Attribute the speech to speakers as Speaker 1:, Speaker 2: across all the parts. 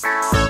Speaker 1: Bye.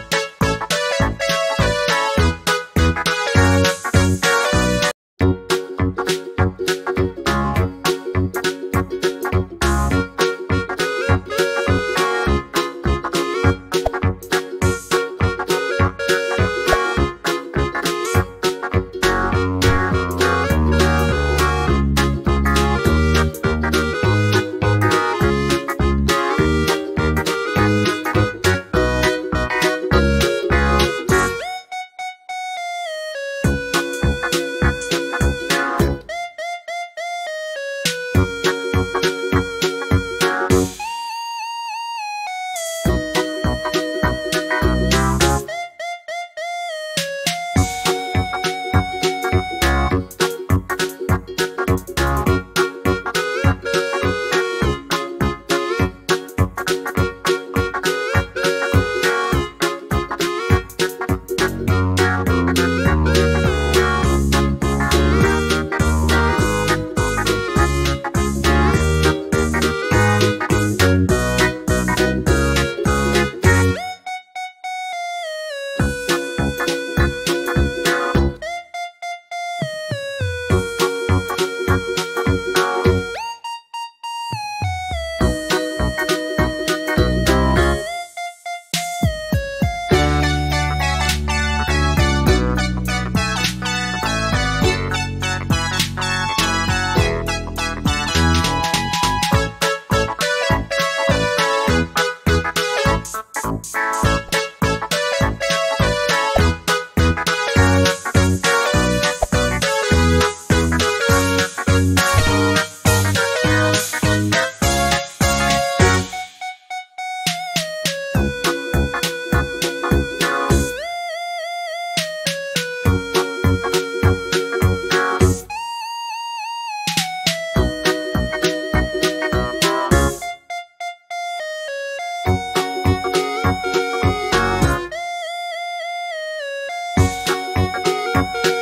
Speaker 1: Bye.
Speaker 2: you